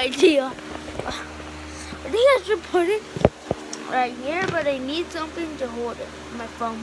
idea. I think I should put it right here, but I need something to hold it. My phone.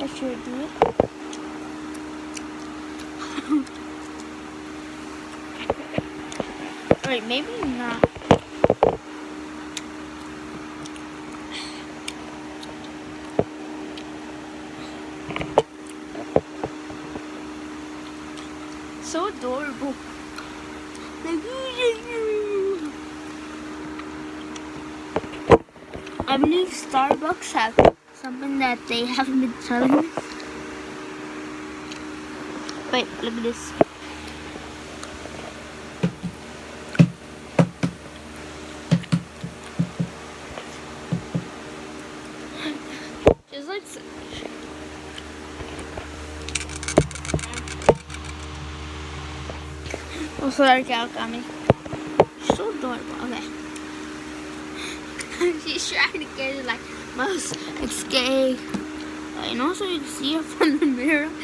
I should do it. Wait, maybe So adorable. I believe Starbucks have something that they haven't been selling. Wait, look at this. Just like so. Oh, sorry, cow got me. So adorable. Okay. She's trying to get it like most escape. And also you can see her from the mirror.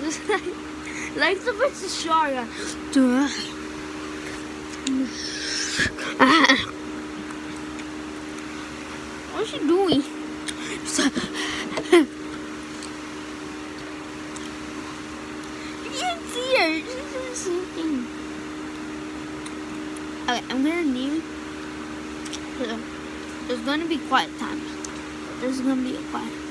It's like, like the bit of shark. What's she doing? You can't see her. She's just sleeping. Okay, I'm gonna need. so, There's gonna be quiet time. There's gonna be a quiet.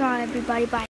All, everybody. Bye.